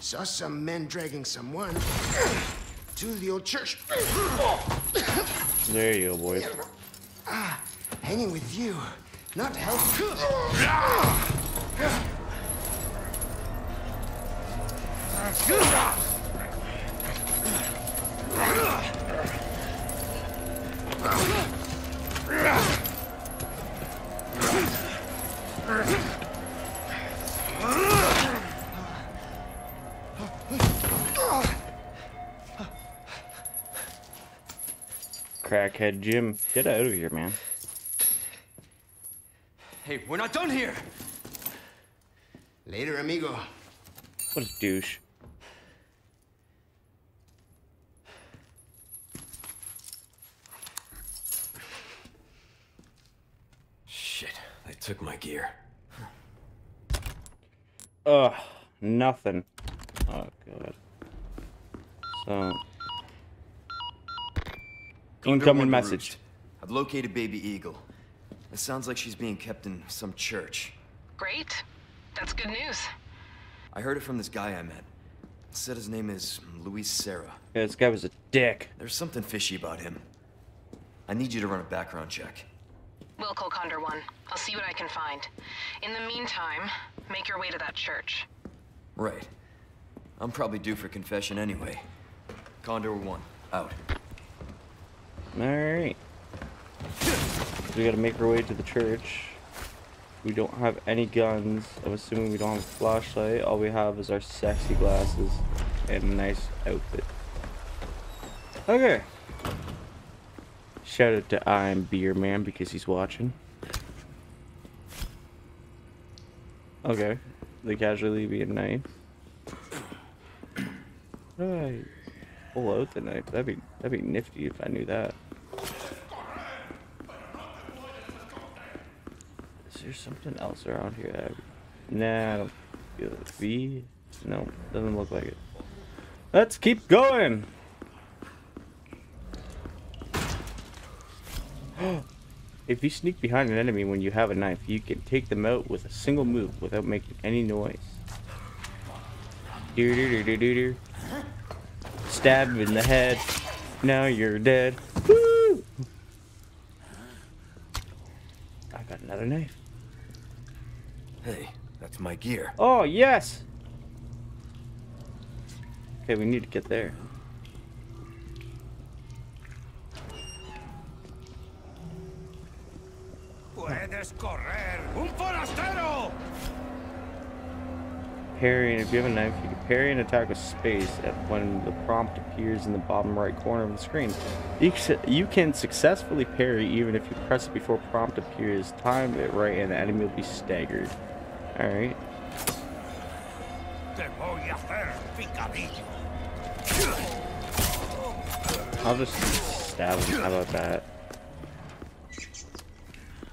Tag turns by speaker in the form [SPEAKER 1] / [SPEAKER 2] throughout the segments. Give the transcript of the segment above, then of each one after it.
[SPEAKER 1] Saw some men dragging someone to the old church.
[SPEAKER 2] There you go, boys.
[SPEAKER 1] Ah, hanging with you, not helping.
[SPEAKER 2] Crackhead Jim, get out of here, man.
[SPEAKER 3] Hey, we're not done here.
[SPEAKER 1] Later, amigo.
[SPEAKER 2] What a douche.
[SPEAKER 3] Shit, they took my gear.
[SPEAKER 2] Ugh, nothing. Oh, God. So.
[SPEAKER 3] Condor
[SPEAKER 2] Incoming message.
[SPEAKER 3] Roost. I've located Baby Eagle. It sounds like she's being kept in some church.
[SPEAKER 4] Great. That's good news.
[SPEAKER 3] I heard it from this guy I met. Said his name is Luis Sera.
[SPEAKER 2] Yeah, this guy was a dick.
[SPEAKER 3] There's something fishy about him. I need you to run a background check.
[SPEAKER 4] We'll call Condor One. I'll see what I can find. In the meantime, make your way to that church.
[SPEAKER 3] Right. I'm probably due for confession anyway. Condor One, out.
[SPEAKER 2] Alright. We gotta make our way to the church. We don't have any guns. I'm assuming we don't have a flashlight. All we have is our sexy glasses and a nice outfit. Okay. Shout out to I'm Beer Man because he's watching. Okay. They casually be a knife. Right. Pull out the knife. That'd be that'd be nifty if I knew that. Is there something else around here? Nah, I don't feel it. V? No, doesn't look like it. Let's keep going. if you sneak behind an enemy when you have a knife, you can take them out with a single move without making any noise. Do do do do do. Stab him in the head. Now you're dead. Woo! I got another knife.
[SPEAKER 3] Hey, that's my gear.
[SPEAKER 2] Oh, yes! Okay, we need to get there.
[SPEAKER 5] Puedes correr. ¡Un forastero!
[SPEAKER 2] Parrying, if you have a knife, you can parry and attack with space at when the prompt appears in the bottom right corner of the screen. You, can- you can successfully parry even if you press it before prompt appears. Time it right and the enemy will be staggered. Alright. I'll just stab him. How about that?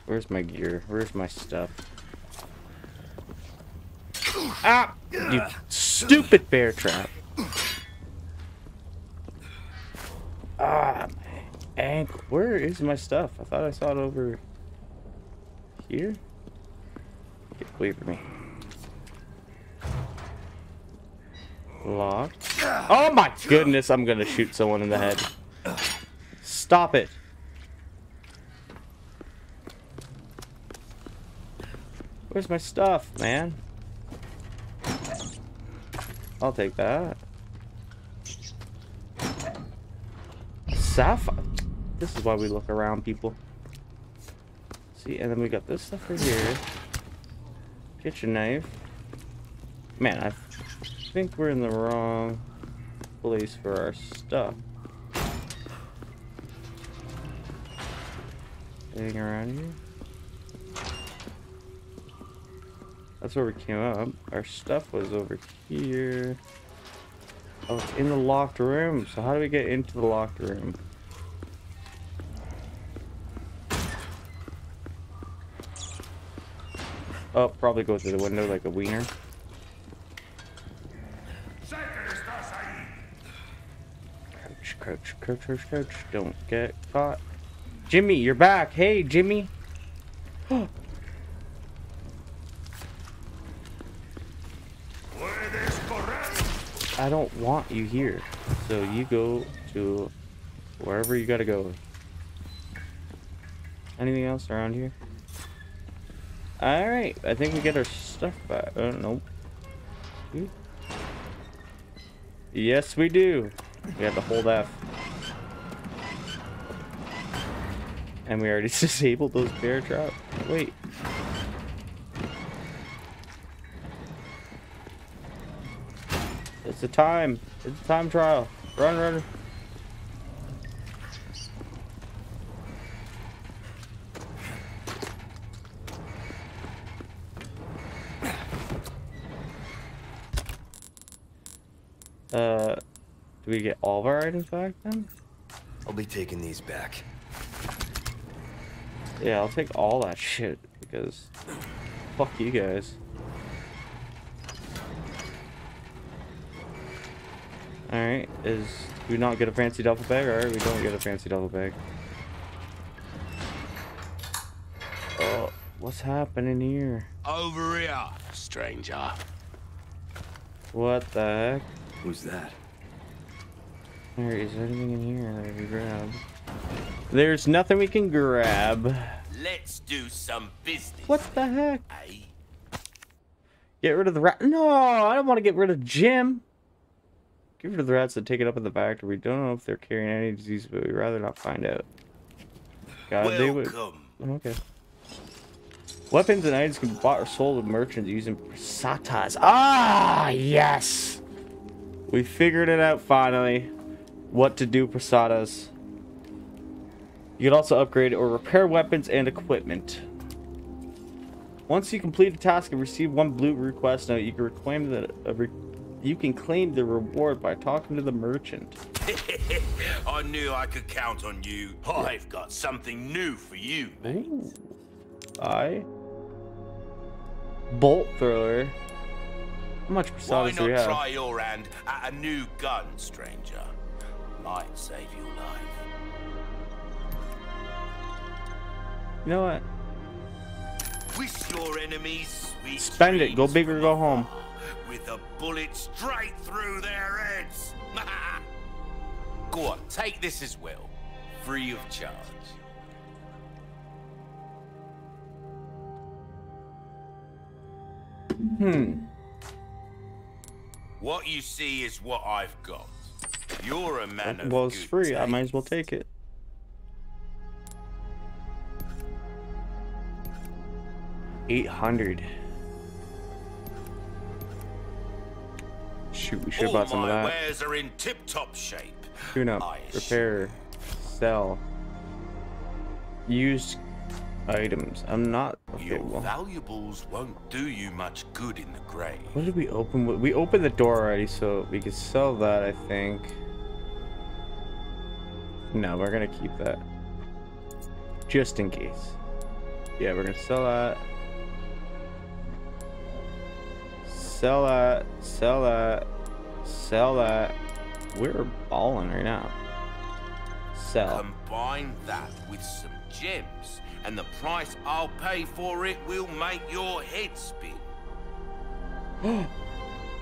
[SPEAKER 2] Where's my gear? Where's my stuff? Ah! You stupid bear trap. Ah, ankle. Where is my stuff? I thought I saw it over here. From me. Locked. Oh my goodness, I'm gonna shoot someone in the head. Stop it. Where's my stuff, man? I'll take that. Sapphire. This is why we look around, people. See, and then we got this stuff right here. Kitchen knife. Man, I think we're in the wrong place for our stuff. Anything around here? That's where we came up. Our stuff was over here. Oh, it's in the locked room. So how do we get into the locked room? Oh, probably go through the window like a wiener. Crouch, crouch, crouch, crouch, crouch. Don't get caught. Jimmy, you're back. Hey, Jimmy. I don't want you here. So you go to wherever you gotta go. Anything else around here? Alright, I think we get our stuff back. Oh, nope. Yes, we do. We have to hold F. And we already disabled those bear traps. Wait. It's a time. It's a time trial. Run, run. Uh, do we get all of our items back then?
[SPEAKER 3] I'll be taking these back.
[SPEAKER 2] Yeah, I'll take all that shit because fuck you guys. Alright, is do we not get a fancy duffel bag? Alright, we don't get a fancy duffel bag. Oh, what's happening here?
[SPEAKER 5] Over here, stranger.
[SPEAKER 2] What the heck?
[SPEAKER 3] Who's that?
[SPEAKER 2] There is anything in here that we can grab? There's nothing we can grab.
[SPEAKER 5] Let's do some business.
[SPEAKER 2] What the heck?
[SPEAKER 5] Eh?
[SPEAKER 2] Get rid of the rat. No, I don't want to get rid of Jim. Get rid of the rats that take it up in the factory. We don't know if they're carrying any disease, but we'd rather not find out. God, they would.
[SPEAKER 5] Welcome.
[SPEAKER 2] Okay. Weapons and items can be bought or sold with merchants using prasatas. Ah, yes! We figured it out finally. What to do prasadas. You can also upgrade or repair weapons and equipment. Once you complete a task and receive one blue request note, you can reclaim the uh, re you can claim the reward by talking to the merchant.
[SPEAKER 5] I knew I could count on you. I've got something new for you.
[SPEAKER 2] Ooh. I bolt thrower. How much
[SPEAKER 5] Why
[SPEAKER 2] prasadas do we
[SPEAKER 5] not try your hand at a new gun, stranger? Might save your life.
[SPEAKER 2] You know what?
[SPEAKER 5] Wish your enemies sweet
[SPEAKER 2] Spend it. Go big or go home.
[SPEAKER 5] With a bullet straight through their heads. go on, take this as well. Free of charge.
[SPEAKER 2] Hmm.
[SPEAKER 5] What you see is what I've got. You're a man
[SPEAKER 2] it's
[SPEAKER 5] good
[SPEAKER 2] free. I might as well take it. Eight hundred. Shoot, we should have bought some of that.
[SPEAKER 5] wares are in tip-top shape.
[SPEAKER 2] Tune up,
[SPEAKER 5] I
[SPEAKER 2] repair, sell, used items. I'm not. Okay,
[SPEAKER 5] Your
[SPEAKER 2] well,
[SPEAKER 5] valuables won't do you much good in the grave.
[SPEAKER 2] what did we open? We opened the door already, so we could sell that. I think. No, we're gonna keep that, just in case. Yeah, we're gonna sell that. Sell that. Sell that. Sell that. We're balling right now. Sell.
[SPEAKER 5] Combine that with some gems, and the price I'll pay for it will make your head spin.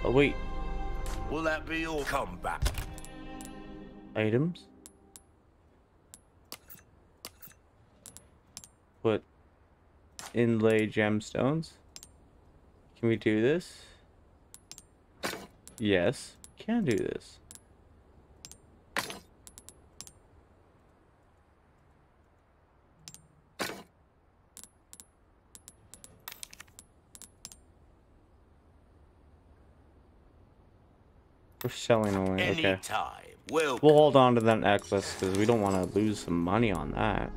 [SPEAKER 2] Oh wait,
[SPEAKER 5] Will that be your comeback?
[SPEAKER 2] items. Put inlay gemstones. Can we do this? Yes, can do this. We're selling only. Okay.
[SPEAKER 5] Well,
[SPEAKER 2] We'll hold on to that necklace because we don't want to lose some money on that.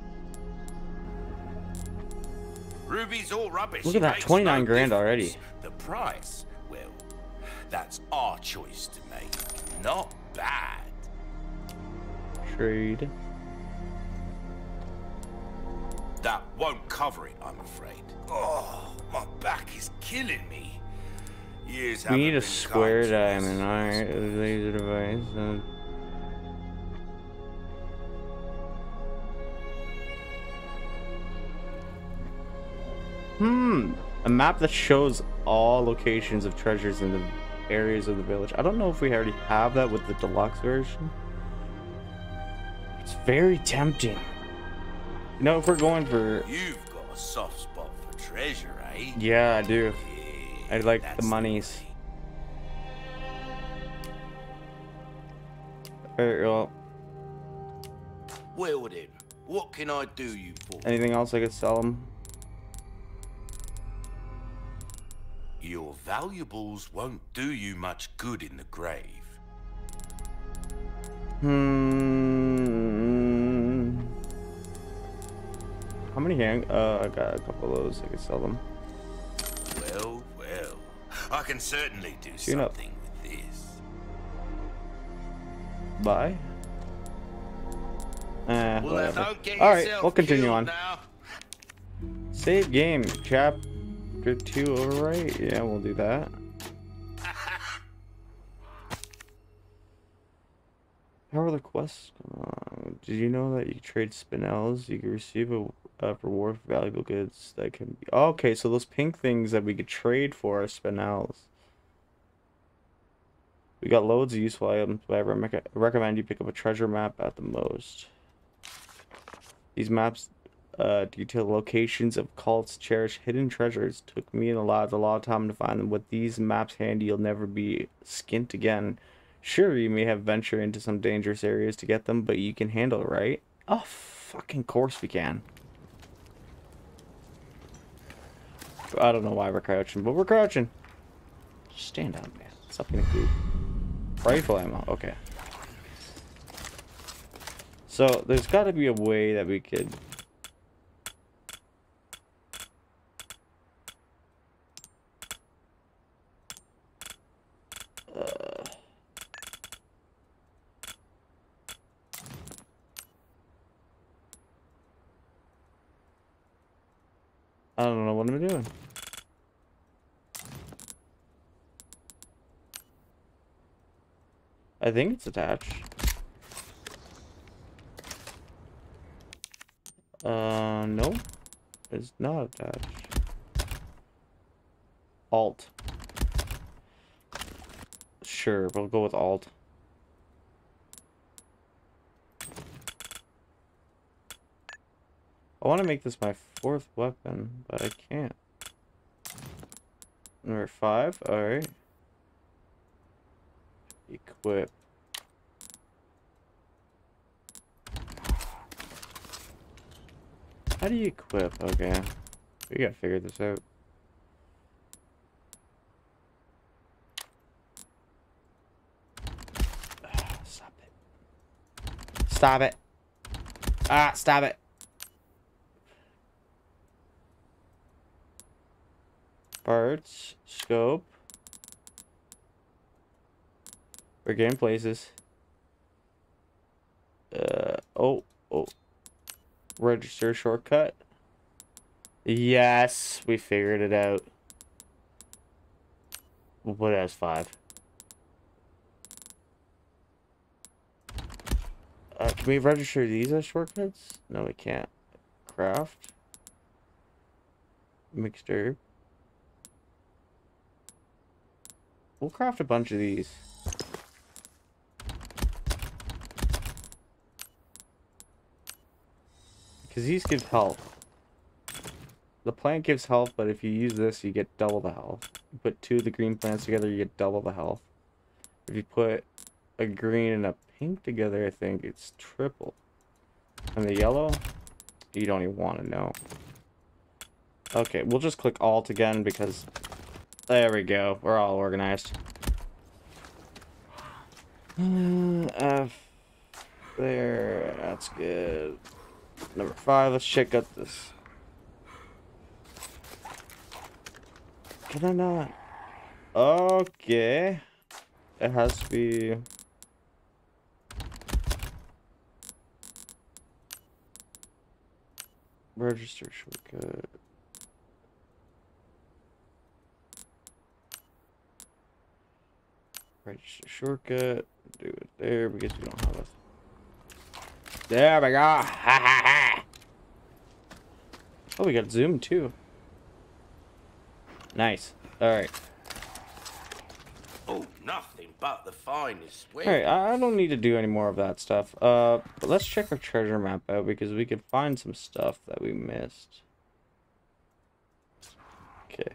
[SPEAKER 5] ruby's all rubbish.
[SPEAKER 2] Look at that, 29
[SPEAKER 5] no
[SPEAKER 2] grand
[SPEAKER 5] difference.
[SPEAKER 2] already.
[SPEAKER 5] The price, well, that's our choice to make. Not bad.
[SPEAKER 2] Trade.
[SPEAKER 5] That won't cover it, I'm afraid. Oh, my back is killing me. Years
[SPEAKER 2] We need a square
[SPEAKER 5] kind to us.
[SPEAKER 2] diamond. Alright, laser device. Uh, hmm. A map that shows all locations of treasures in the areas of the village. I don't know if we already have that with the deluxe version. It's very tempting. You know, if we're going for...
[SPEAKER 5] You've got a soft spot for treasure, eh?
[SPEAKER 2] Yeah, I do. I like
[SPEAKER 5] that's
[SPEAKER 2] the monies. Alright, well,
[SPEAKER 5] Well then, what can I do you for?
[SPEAKER 2] anything else I could sell them?
[SPEAKER 5] Your valuables won't do you much good in the grave.
[SPEAKER 2] Hmm. How many hang? Uh, I got a couple of those. I could sell them.
[SPEAKER 5] Well, well, I can certainly do
[SPEAKER 2] Tune up.
[SPEAKER 5] something with this.
[SPEAKER 2] Bye. Uh,
[SPEAKER 5] Well,
[SPEAKER 2] whatever.
[SPEAKER 5] don't get
[SPEAKER 2] All right, we'll continue on.
[SPEAKER 5] Now.
[SPEAKER 2] Save game, chapter two overwrite. Yeah, we'll do that. How are the quests? Uh, did you know that you trade spinels? You can receive a, reward for valuable goods that can be. Oh, okay, so those pink things that we could trade for are spinels. We got loads of useful items, but I rem- recommend you pick up a treasure map at the most. These maps uh, detail locations of cults, cherish hidden treasures. Took me and a lot, a lot of time to find them. With these maps handy, you'll never be skint again. Sure, you may have ventured into some dangerous areas to get them, but you can handle it, right? Oh, fucking course we can. I don't know why we're crouching, but we're crouching. Stand up, man. Being a goof. Rifle ammo, okay. So, there's got to be a way that we could... I don't know what I'm doing. I think it's attached. Uh, no. It's not attached. Alt. Sure, we'll go with Alt. I want to make this my fourth weapon, but I can't. Number five, alright. Equip. How do you equip? Okay. We gotta figure this out. Stop it. Stop it. Ah, stop it. Parts, scope. We're places. Uh, oh, oh. Register shortcut. Yes, we figured it out. We'll put it as five. Uh, can we register these as shortcuts? No, we can't. Craft. Mixture. We'll craft a bunch of these. Because these give health. The plant gives health, but if you use this, you get double the health. You put two of the green plants together, you get double the health. If you put a green and a pink together, I think it's triple. And the yellow, you don't even want to know. Okay, we'll just click Alt again because there we go. We're all organized. Uh, F. There. That's good. Number five. Let's check out this. Can I not? Okay. It has to be. Register shortcut. Register shortcut. Do it there because we don't have a. There we go. Ha ha ha. Oh, we got zoom too. Nice. All right.
[SPEAKER 5] Oh, nothing but the finest. Well,
[SPEAKER 2] Alright, I I don't need to do any more of that stuff. Uh, but let's check our treasure map out because we could find some stuff that we missed. Okay.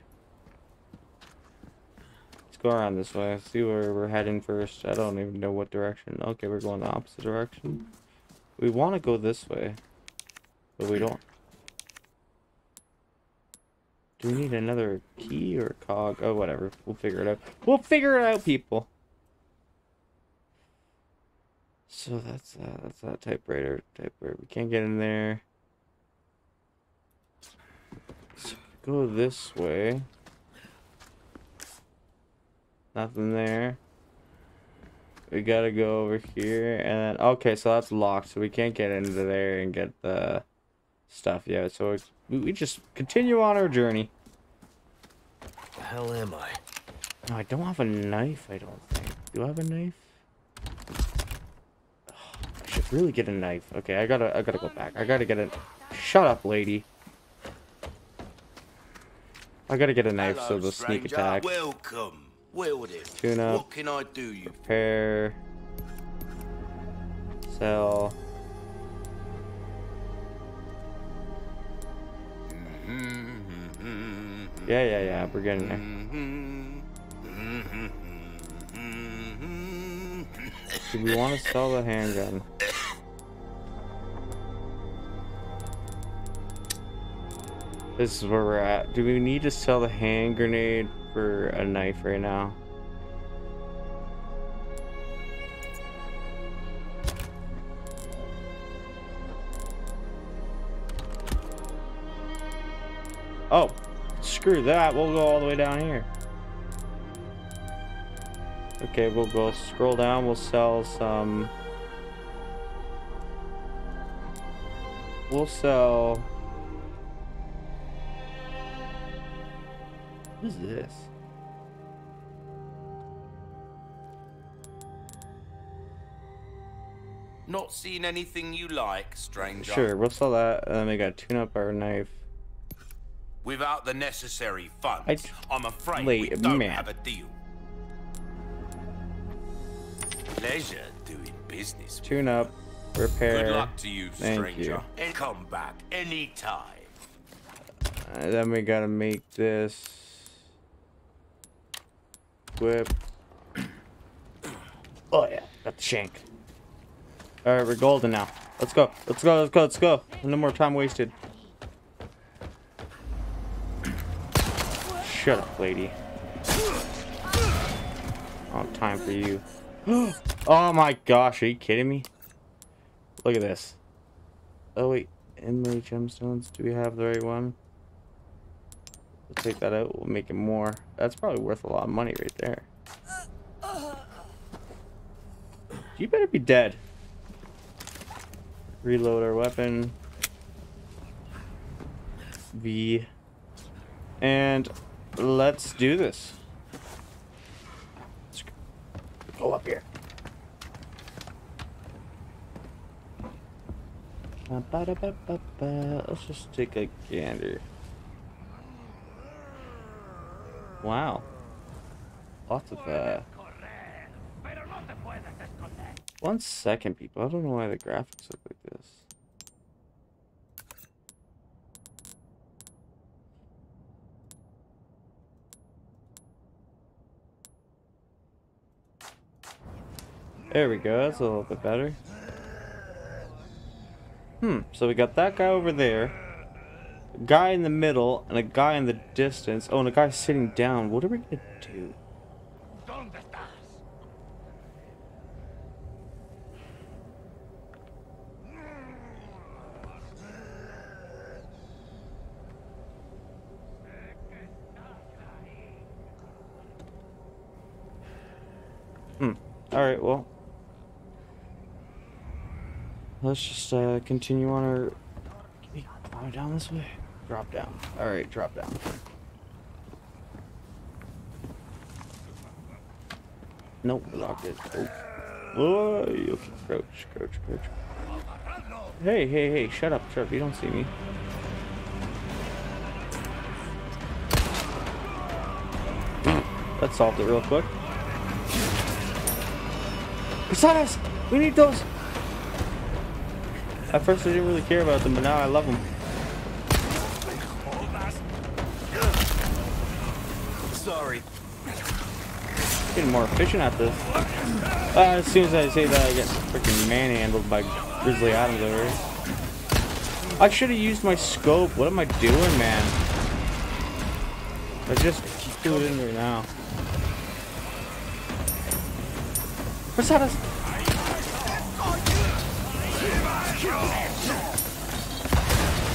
[SPEAKER 2] Let's go around this way. See where we're heading first. I don't even know what direction. Okay, we're going the opposite direction. We want to go this way, but we don't. Do we need another key or cog? Oh, whatever. We'll figure it out. We'll figure it out, people. So that's uh, that's that typewriter. Typewriter. We can't get in there. So go this way. Nothing there. We gotta go over here and then okay, so that's locked, so we can't get into there and get the stuff yet. So we we just continue on our journey.
[SPEAKER 6] The hell am I?
[SPEAKER 2] No, I don't have a knife, I don't think. Do I have a knife? Oh, I should really get a knife. Okay, I gotta I gotta go back. I gotta get a Shut up, lady. I gotta get a knife so
[SPEAKER 5] hello,
[SPEAKER 2] the sneak attack.
[SPEAKER 5] Welcome. Well then,
[SPEAKER 2] Tune up.
[SPEAKER 5] what can I do you?
[SPEAKER 2] Repair. Sell. Mm-hmm. Yeah, yeah, yeah, we're getting there. Do we want to sell the handgun? This is where we're at. Do we need to sell the hand grenade for a knife right now? Oh, screw that. We'll go all the way down here. Okay, we'll go scroll down. We'll sell some. We'll sell. What is this?
[SPEAKER 5] Not seeing anything you like, stranger.
[SPEAKER 2] Sure, we'll sell that. And then we gotta tune up our knife.
[SPEAKER 5] Without the necessary funds,
[SPEAKER 2] I-
[SPEAKER 5] I'm afraid we don't
[SPEAKER 2] minute.
[SPEAKER 5] have a deal. Pleasure doing business.
[SPEAKER 2] Tune up, repair.
[SPEAKER 5] Good luck to you,
[SPEAKER 2] Thank
[SPEAKER 5] stranger.
[SPEAKER 2] you.
[SPEAKER 5] And come back anytime.
[SPEAKER 2] Uh, then we gotta make this whip. Oh yeah, got the shank. All right, we're golden now. Let's go. Let's go. Let's go. Let's go. No more time wasted. Shut up, lady. Oh, time for you. oh my gosh, are you kidding me? Look at this. Oh wait, inlay gemstones. Do we have the right one? We'll take that out. We'll make it more. That's probably worth a lot of money right there. You better be dead. Reload our weapon. V. And let's do this. Let's go up here. Let's just take a gander. Wow. Lots of uh One second people. I don't know why the graphics look like this. There we go, that's a little bit better. Hmm, so we got that guy over there, a guy in the middle, and a guy in the distance. Oh, and a guy sitting down. What are we gonna do? Hmm. Alright, well. Let's just uh, continue on our. We down this way? Drop down. Alright, drop down. Nope, locked it. Oh. Oh, okay, crouch, crouch, crouch. Hey, hey, hey, shut up, shut up. You don't see me. That solved it real quick. Posadas! We need those! At first I didn't really care about them, but now I love them.
[SPEAKER 6] Sorry.
[SPEAKER 2] Getting more efficient at this. Uh, as soon as I say that, I get freaking manhandled by Grizzly Adams over here. I should have used my scope. What am I doing, man? I just threw it in there now. What's Ow,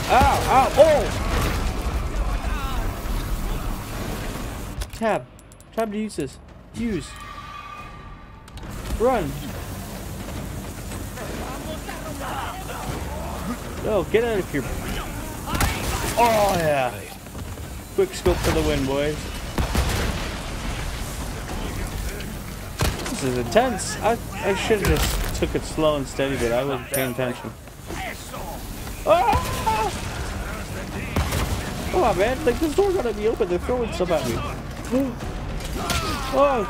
[SPEAKER 2] ow, oh! Tab. Tab to use this. Use. Run. No, get out of here. Oh, yeah. Quick scope for the win, boys. This is intense. I, I should have just took it slow and steady, but I wasn't paying attention. Ah! Come on, man. Like, this door gotta be open. They're throwing stuff at me. Oh!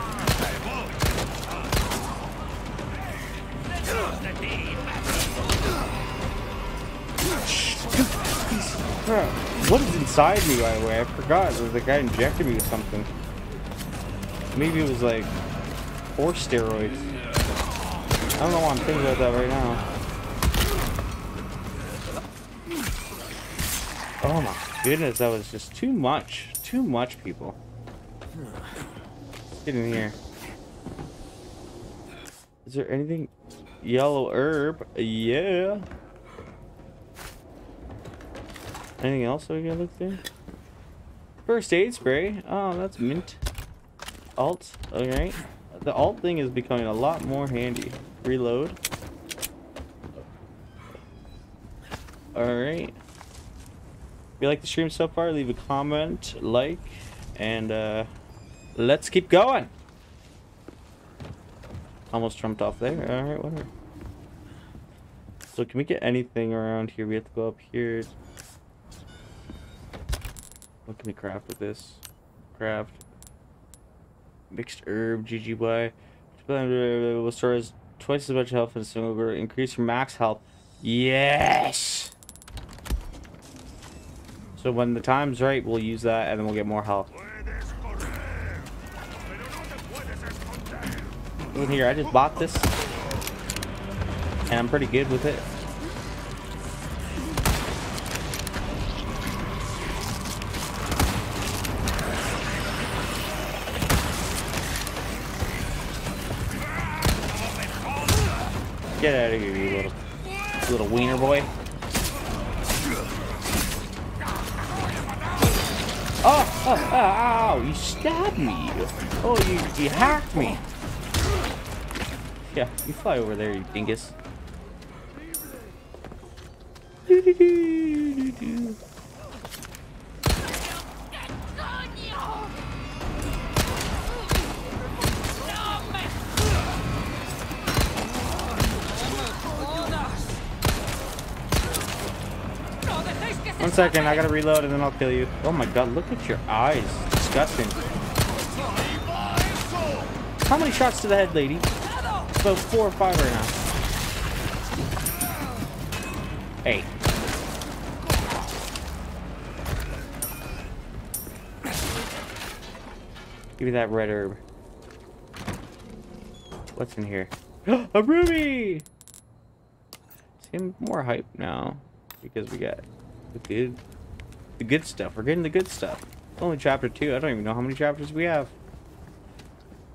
[SPEAKER 2] What is inside me, by the way? I forgot. It was the guy injected me with something. Maybe it was like horse steroids. I don't know why I'm thinking about that right now. Oh my goodness, that was just too much. Too much, people. Let's get in here. Is there anything? Yellow herb? Yeah. Anything else we can look through? First aid spray. Oh, that's mint. Alt. Alright. The alt thing is becoming a lot more handy. Reload. Alright. If you like the stream so far, leave a comment, like, and uh, let's keep going. Almost jumped off there. Alright, whatever. So can we get anything around here? We have to go up here. What can we craft with this? Craft. Mixed herb, GGY. Will store twice as much health in a single order. Increase your max health. Yes! So when the time's right, we'll use that and then we'll get more health. Look here, I just bought this. And I'm pretty good with it. Get out of here, you little, little wiener boy. Oh, oh, oh, you stabbed me. Oh, you, you hacked me. Yeah, you fly over there, you dingus. Do, do, do, do, do. Second, I gotta reload and then I'll kill you. Oh my god, look at your eyes. Disgusting. How many shots to the head, lady? About four or five right now. Hey. Give me that red herb. What's in here? A ruby! Seem more hype now because we got the good, the good stuff. We're getting the good stuff. Only chapter two. I don't even know how many chapters we have.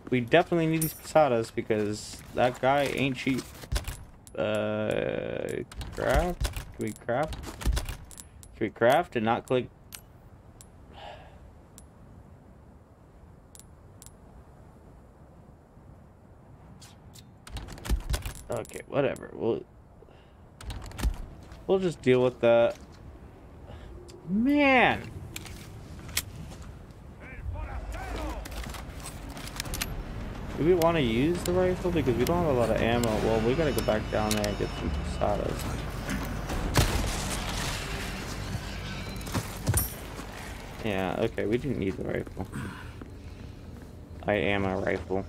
[SPEAKER 2] We definitely need these posadas because that guy ain't cheap. Uh, craft? Can we craft? Can we craft and not click? Okay, whatever. We'll we'll just deal with that. Man. Do we want to use the rifle? Because we don't have a lot of ammo. Well, we gotta go back down there and get some posadas. Yeah, okay, we didn't need the rifle. I am a rifle.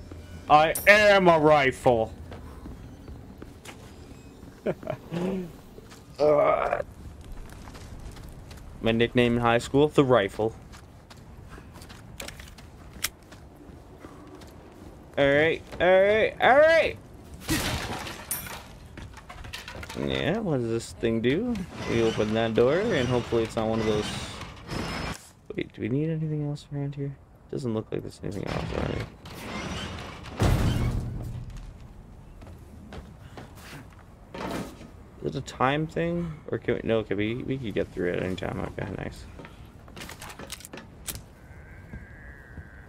[SPEAKER 2] I am a rifle! Uh, my nickname in high school, the rifle. Alright, alright, alright! Yeah, what does this thing do? We open that door, and hopefully it's not one of those... Wait, do we need anything else around here? Doesn't look like there's anything else around here. Is it a time thing? Or can we, no, can we, we could get through it anytime. Okay, nice.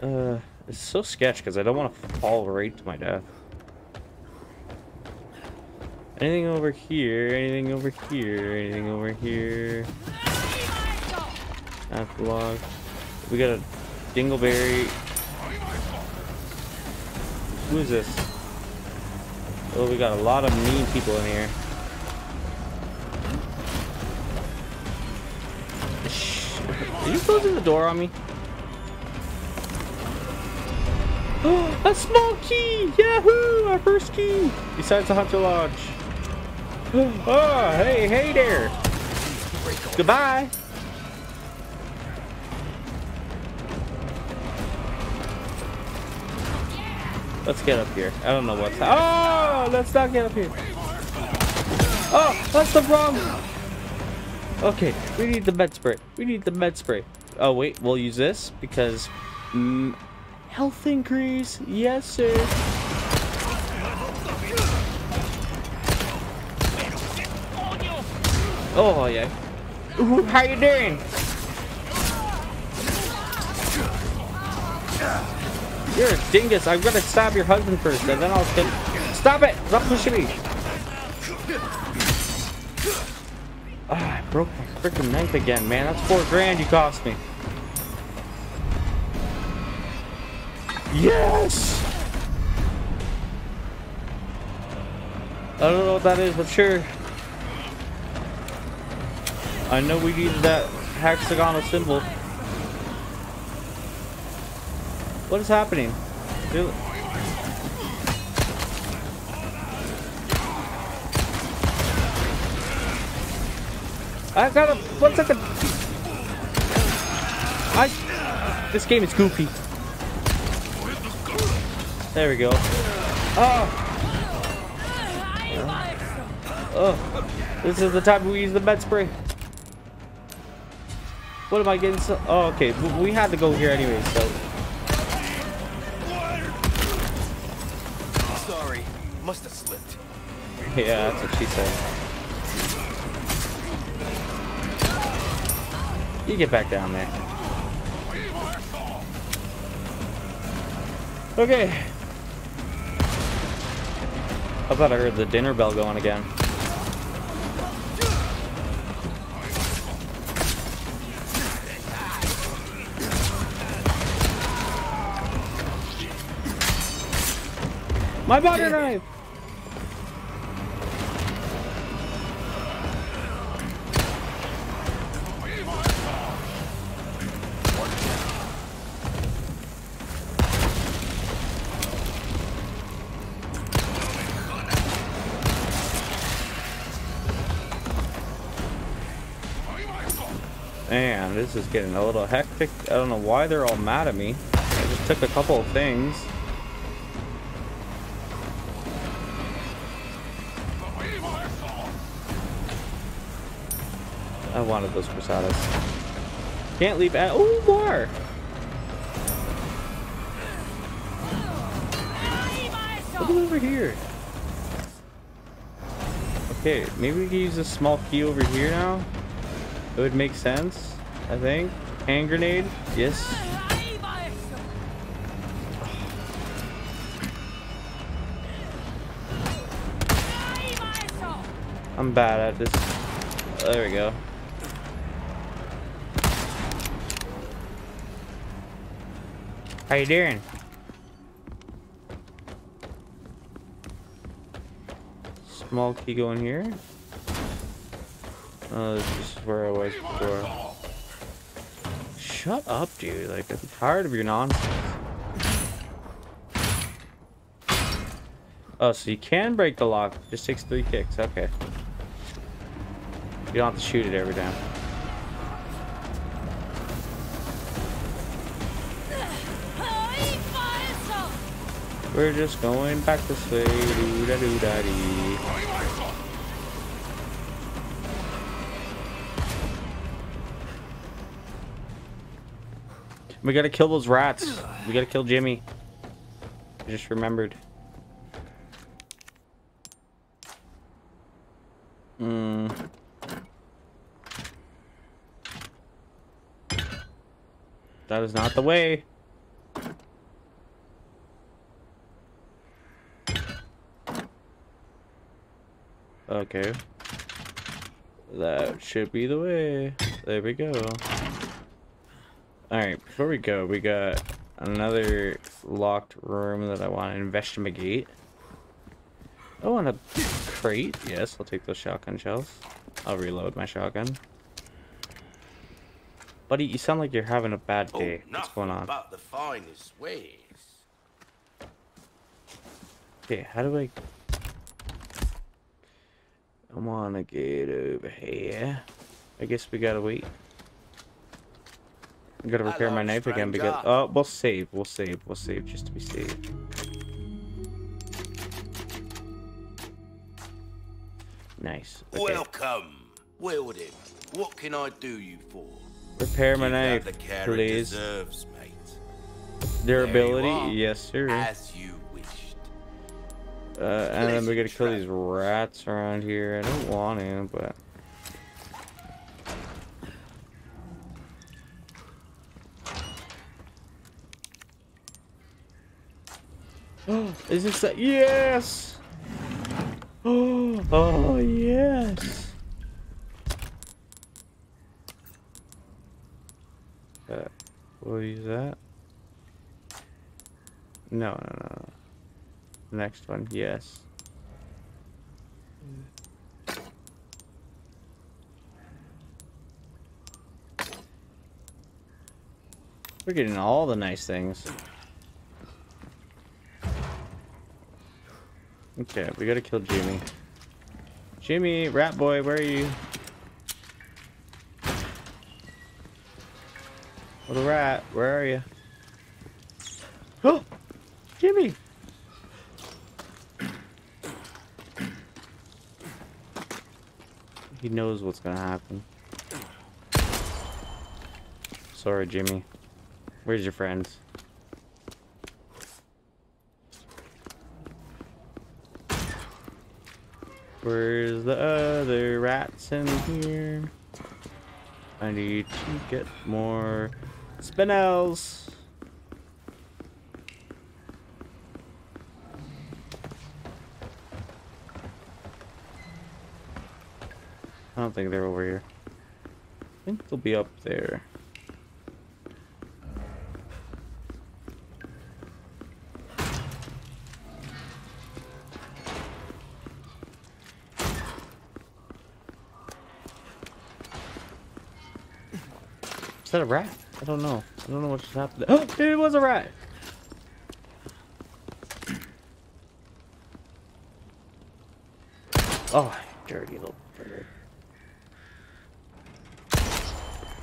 [SPEAKER 2] Uh, it's so sketch because I don't want to fall right to my death. Anything over here? Anything over here? Anything over here? That's log. We got a dingleberry. Who is this? Oh, we got a lot of mean people in here. You closing the door on me? a small key! Yahoo! Our first key! Besides the Hunter Lodge. Oh, hey, hey there! Goodbye! Let's get up here. I don't know what's... Oh! Let's not get up here. Oh! That's the wrong... Okay, we need the med spray. We need the med spray. Oh, wait. We'll use this because... Mm, health increase. Yes, sir. Oh, yeah. Ooh, how you doing? You're a dingus. I'm gonna stab your husband first, and then I'll. Stop it! Stop pushing me! Ah, I broke my freaking knife again, man. That's four grand you cost me. Yes! I don't know what that is, but sure. I know we needed that hexagonal symbol. What is happening? Really? I got a one second. I this game is goofy. There we go. Oh. Oh. This is the time we use the med spray. What am I getting so Oh, okay. We had to go here anyway, so.
[SPEAKER 6] Sorry, must have slipped.
[SPEAKER 2] Yeah, that's what she said. You get back down there. Okay. I thought I heard the dinner bell going again. My butter knife! Is getting a little hectic. I don't know why they're all mad at me. I just took a couple of things. I wanted those cruzadas. Can't leave at- Oh, more! Look over here. Okay, maybe we can use this small key over here now. It would make sense, I think. Hand grenade, yes. I'm bad at this. Oh, there we go. How you doing? Small key going here. Oh, this is where I was before. Shut up, dude. Like, I'm tired of your nonsense. Oh, so you can break the lock. Just takes three kicks. Okay. You don't have to shoot it every time. We're just going back this way. Doo da doo da dee. We gotta kill those rats. We gotta kill Jimmy. I just remembered. Hmm. That is not the way. Okay. That should be the way. There we go. Alright, before we go, we got another locked room that I want to investigate. Oh, and a crate. Yes, I'll take those shotgun shells. I'll reload my shotgun. Buddy, you sound like you're having a bad
[SPEAKER 5] Oh,
[SPEAKER 2] day. What's going on?
[SPEAKER 5] But the finest ways.
[SPEAKER 2] Okay, how do I... I want to get over here. I guess we gotta wait. I gotta repair my
[SPEAKER 5] Hello,
[SPEAKER 2] knife again because...
[SPEAKER 5] stranger.
[SPEAKER 2] Oh, we'll save. We'll save. We'll save just to be safe. Nice. Okay.
[SPEAKER 5] Welcome. Well then, what can I do you for?
[SPEAKER 2] Repair my knife,
[SPEAKER 5] the
[SPEAKER 2] please.
[SPEAKER 5] deserves, mate.
[SPEAKER 2] Durability?
[SPEAKER 5] Are,
[SPEAKER 2] Yes, sir.
[SPEAKER 5] As you wished.
[SPEAKER 2] Uh, and then we gotta kill these rats around here. I don't want to, but... Is this that? Yes! Oh, oh, yes! Uh, we'll use that. No, no, no. Next one, yes. We're getting all the nice things. Okay, we gotta kill Jimmy. Jimmy, rat boy, where are you? Little rat, where are you? Oh! Jimmy! He knows what's gonna happen. Sorry, Jimmy. Where's your friends? Where's the other rats in here? I need to get more spinels. I don't think they're over here. I think they'll be up there. A rat? I don't know. I don't know what just happened. Oh, it was a rat. Oh, dirty little bird.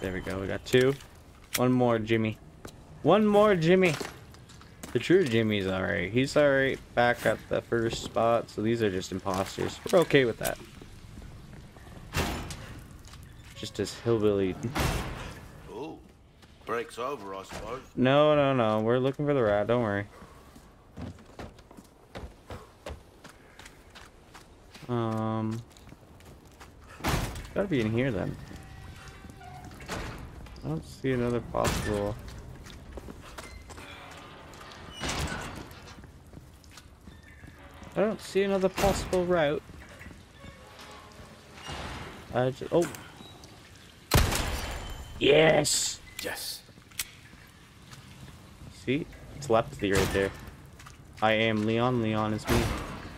[SPEAKER 2] There we go. We got two. One more, Jimmy. One more, Jimmy. The true Jimmy's alright. He's alright back at the first spot, so these are just imposters. We're okay with that. Just as hillbilly.
[SPEAKER 5] Over, I suppose.
[SPEAKER 2] No, no, no. We're looking for the rat. Don't worry. Um, gotta be in here then. I don't see another possible. I don't see another possible route. I just, oh. Yes!
[SPEAKER 5] Yes.
[SPEAKER 2] See? It's telepathy right there. I am Leon, Leon is me.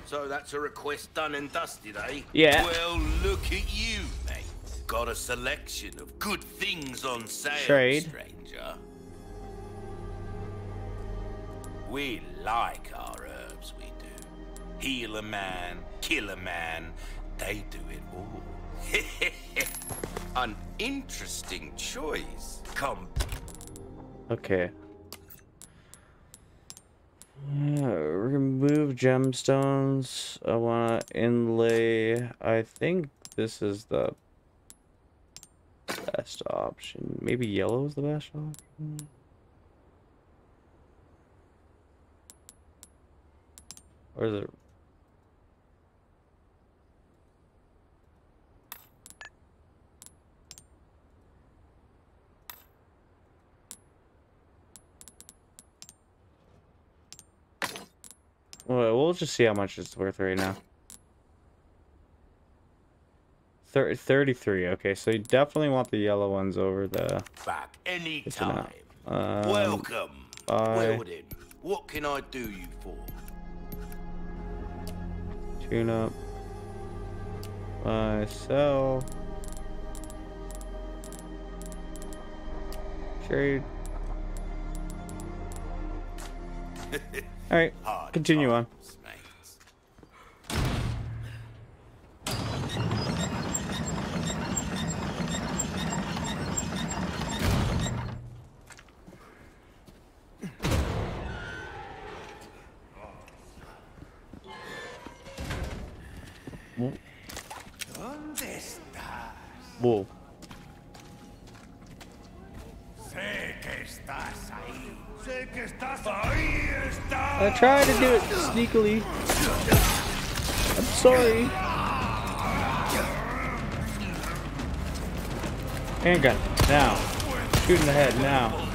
[SPEAKER 5] So that's a request done and dusted, eh?
[SPEAKER 2] Yeah.
[SPEAKER 5] Well, look at you, mate. Got a selection of good things on sale,
[SPEAKER 2] Trade.
[SPEAKER 5] stranger. We like our herbs, we do. heal a man, kill a man. They do it all. An interesting choice. Come
[SPEAKER 2] Okay. Uh, remove gemstones. I want to inlay. I think this is the best option. Maybe yellow is the best option. Or is it? Well, we'll just see how much it's worth right now. Thir 33, okay, so you definitely want the yellow ones over the...
[SPEAKER 5] back any
[SPEAKER 2] Good to know.
[SPEAKER 5] time.
[SPEAKER 2] Um,
[SPEAKER 5] Welcome.
[SPEAKER 2] I-
[SPEAKER 5] Well then, what can I do you for?
[SPEAKER 2] Tune up. Buy, sell. Trade. Alright, continue on. Sneakily. I'm sorry. Handgun, now. Shoot in the head, now.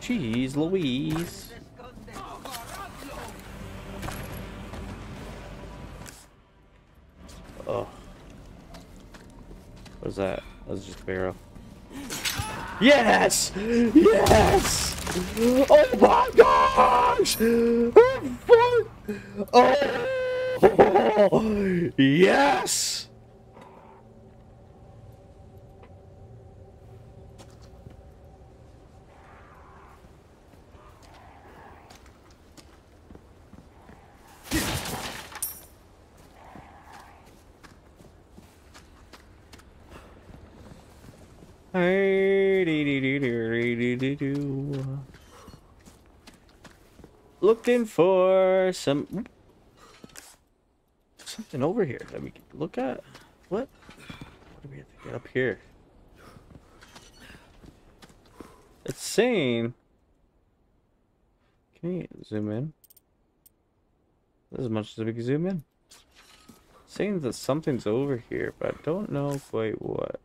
[SPEAKER 2] Jeez Louise. Yes! Yes! Oh my gosh! Oh! Oh! Yes! Hey-dee-dee-dee-dee-dee-dee-doo. Looking for some something over here that we can look at. What? What do we have to get up here? It's saying. Can you zoom in? As much as we can zoom in. Saying that something's over here, but I don't know quite what.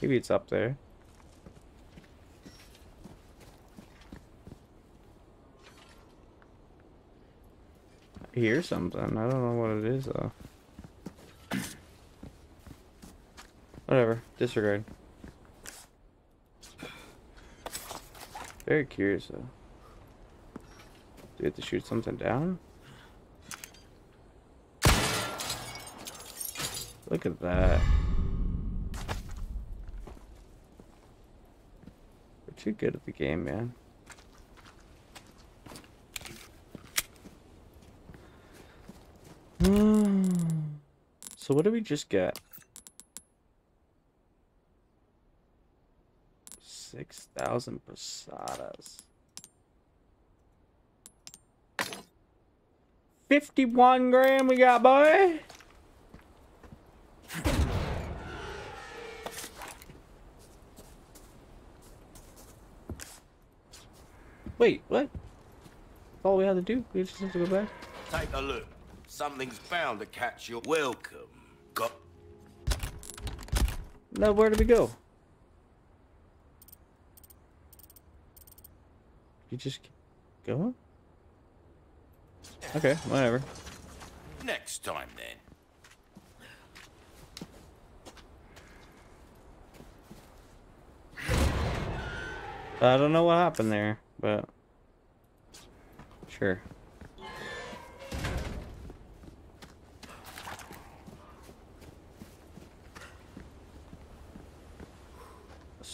[SPEAKER 2] Maybe it's up there. I hear something. I don't know what it is though. Whatever. Disregard. Very curious though. Do we have to shoot something down? Look at that. Too good at the game, man. so what did we just get? Six thousand pesetas. Fifty-one gram we got, boy. Wait, what? That's all we had to do? We just have to go back?
[SPEAKER 5] Take a look. Something's bound to catch your welcome. Got
[SPEAKER 2] Now, where did we go? You just keep going? Okay, whatever.
[SPEAKER 5] next time then.
[SPEAKER 2] I don't know what happened there, but sure.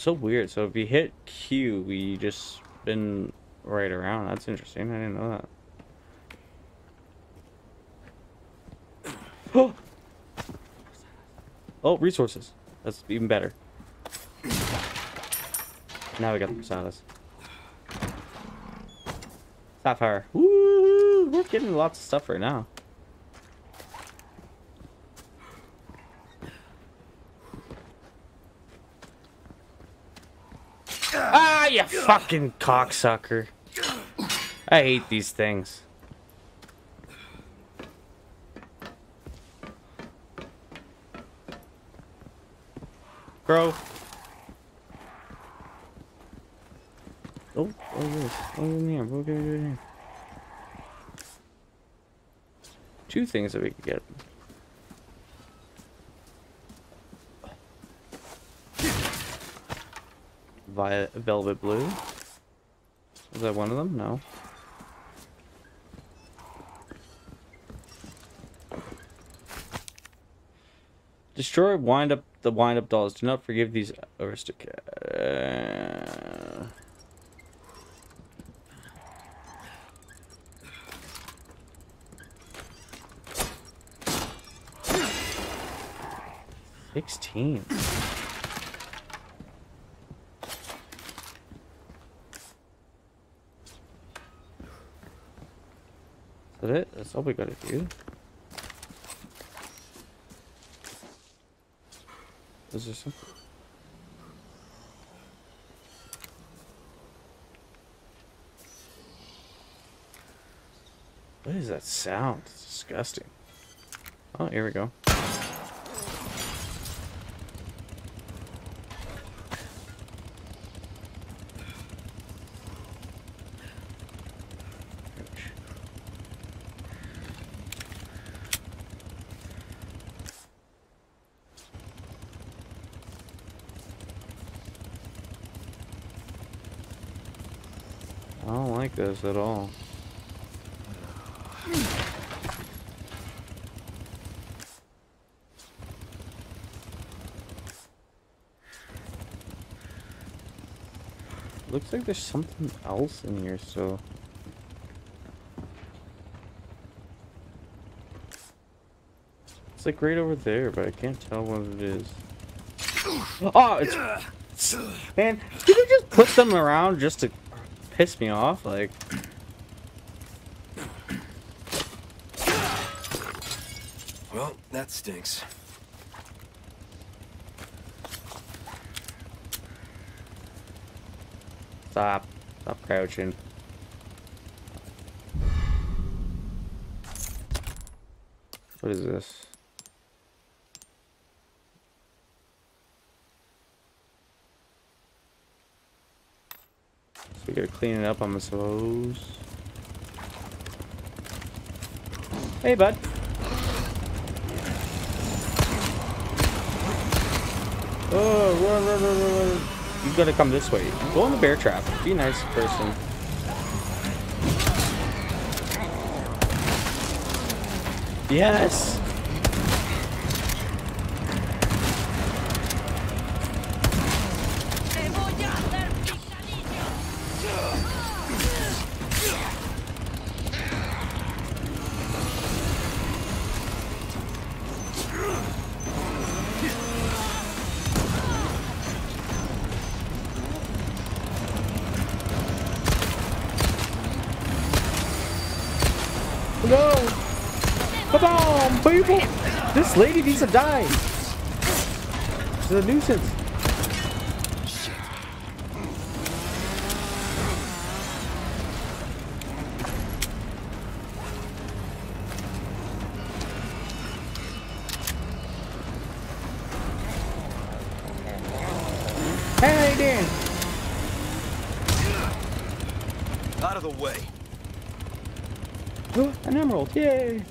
[SPEAKER 2] so weird. So if you hit Q, we just spin right around. That's interesting. I didn't know that. oh, resources. That's even better. Now we got the Prasadas. Sapphire. Woo! We're getting lots of stuff right now. Ah, you fucking cocksucker. I hate these things. Bro. Oh, in here. In here. Two things that we could get. Violet, velvet blue. Is that one of them? No. Destroy wind up the wind up dolls. Do not forgive these aristocrats. 16. Is that it? That's all we gotta do. Is there some? What is that sound? It's disgusting. Oh, here we go. At all. Looks like there's something else in here, so... It's like right over there, but I can't tell what it is. Oh, it's... Man, did you just put them around just to piss me off? Like...
[SPEAKER 3] Well, that stinks.
[SPEAKER 2] Stop. Stop crouching. What is this? So we gotta clean it up, I'm suppose. Hey, bud. Oh, run, run, run, run. You gotta come this way. Go in the bear trap. Be a nice person. Yes! Needs to die! She's a nuisance. Hey, doing?
[SPEAKER 3] Out of the way.
[SPEAKER 2] An emerald, yay!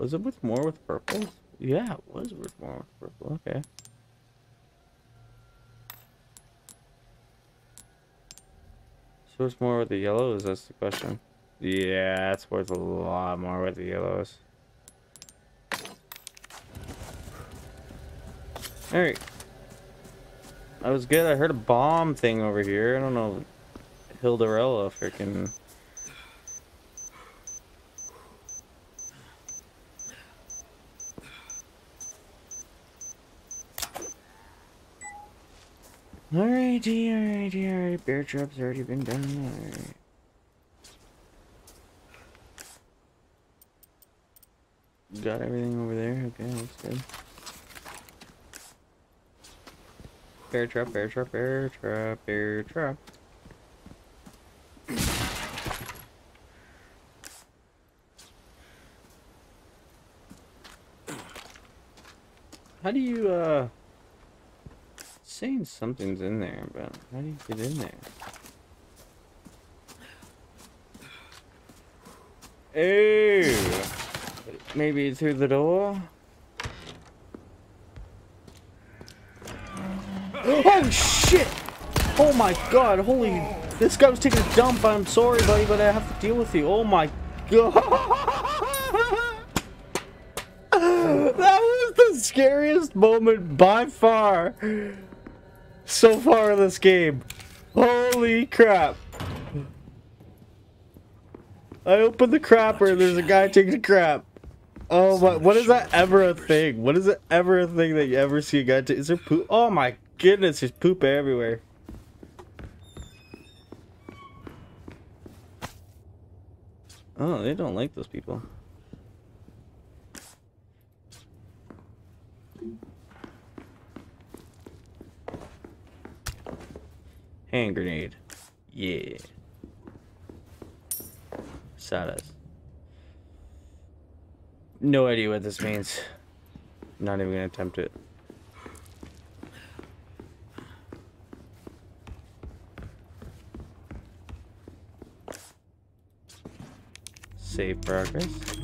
[SPEAKER 2] Was it with more with purple? Yeah, it was with more with purple. Okay. So it's more with the yellows? That's the question. Yeah, it's worth a lot more with the yellows. Alright. That was good. I heard a bomb thing over here. I don't know. Hildarella freaking. Alrighty, alrighty, alright. Bear trap's already been done. Alright. Got everything over there. Okay, that's good. Bear trap, bear trap, bear trap, bear trap. How do you, uh... Saying something's in there, but how do you get in there? Ew! Maybe through the door? Oh shit! Oh my god, holy... This guy was taking a dump, I'm sorry buddy, but I have to deal with you. Oh my god! that was the scariest moment by far so far in this game. Holy crap. I opened the crapper and there's a guy taking a crap. Oh my, what is that ever a thing? What is it ever a thing that you ever see a guy take? Is there poop? Oh my goodness, there's poop everywhere. Oh, they don't like those people. Hand grenade. Yeah. Sadas. No idea what this means. Not even gonna attempt it. Save progress.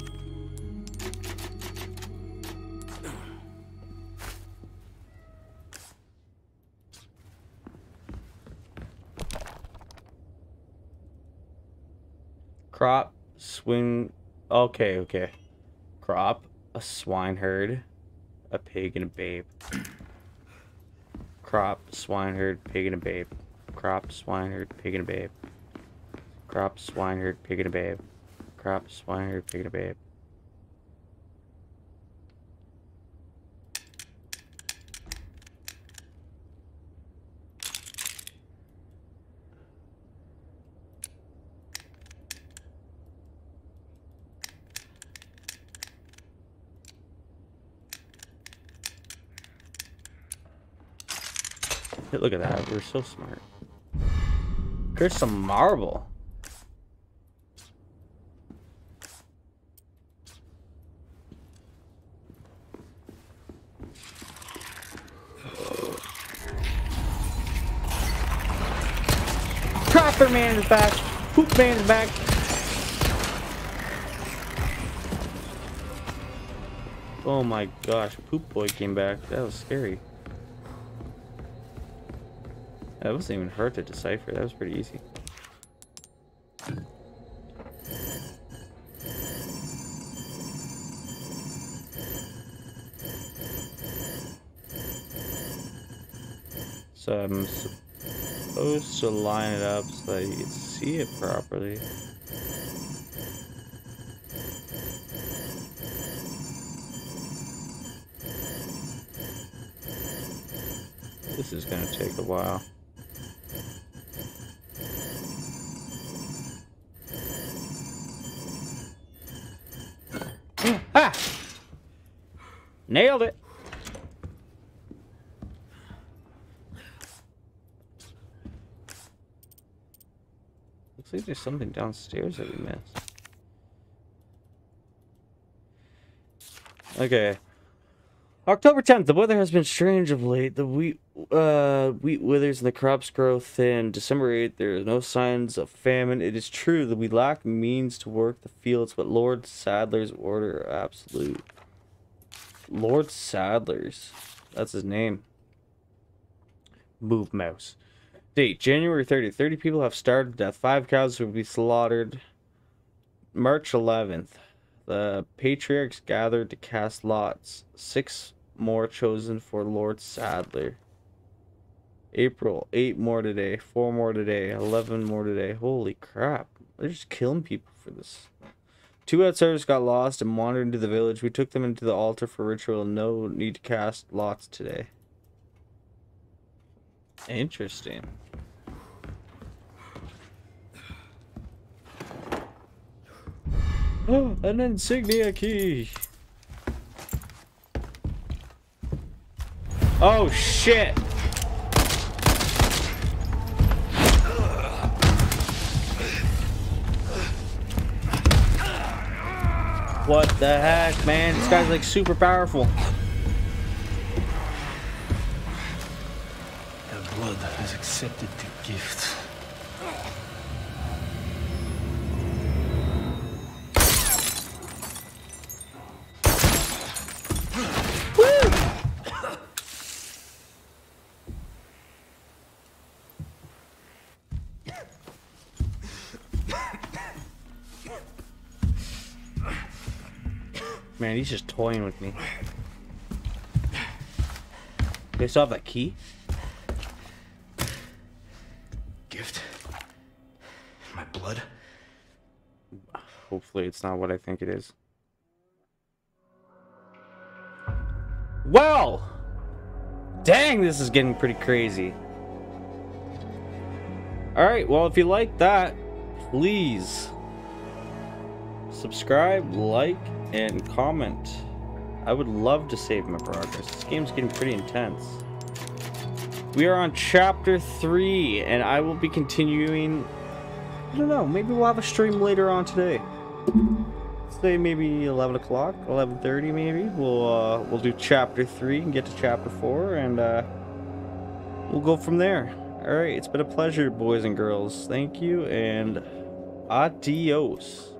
[SPEAKER 2] Crop, swing. Okay, okay. Crop, a swineherd, a pig, and a babe. Crop, swineherd, pig, and a babe. Crop, swineherd, pig, and a babe. Crop, swineherd, pig, and a babe. Crop, swineherd, pig, and a babe. Look at that. We're so smart. Here's some marble. Crapper man is back. Poop man is back. Oh my gosh, Poop Boy came back. That was scary. That wasn't even hard to decipher. That was pretty easy. So I'm supposed to line it up so that you can see it properly. This is gonna take a while. ah! Nailed it! Looks like there's something downstairs that we missed. Okay. October 10th, the weather has been strange of late. The wheat uh, wheat withers and the crops grow thin. December 8th, there are no signs of famine. It is true that we lack means to work the fields, but Lord Saddler's order are absolute. Lord Saddler's. That's his name. Move mouse. Date January 30th. 30 people have starved to death. Five cows will be slaughtered. March 11th. The patriarchs gathered to cast lots. Six more chosen for Lord Saddler. April. Eight more today. Four more today. Eleven more today. Holy crap. They're just killing people for this. Two outsiders got lost and wandered into the village. We took them into the altar for ritual. No need to cast lots today. Interesting. Oh, an insignia key. Oh shit. What the heck, man? This guy's like super powerful.
[SPEAKER 7] The blood has accepted the gift.
[SPEAKER 2] Man, he's just toying with me. They still have that key?
[SPEAKER 7] Gift? My blood?
[SPEAKER 2] Hopefully it's not what I think it is. Well! Dang, this is getting pretty crazy. Alright, well, if you like that, please subscribe, like, and comment. I would love to save my progress. This game's getting pretty intense. We are on chapter 3, and I will be continuing... I don't know, maybe we'll have a stream later on today. Say maybe 11 o'clock, 11.30 maybe. We'll, uh, we'll do chapter 3 and get to chapter 4, and uh, we'll go from there. Alright, it's been a pleasure, boys and girls. Thank you, and adios.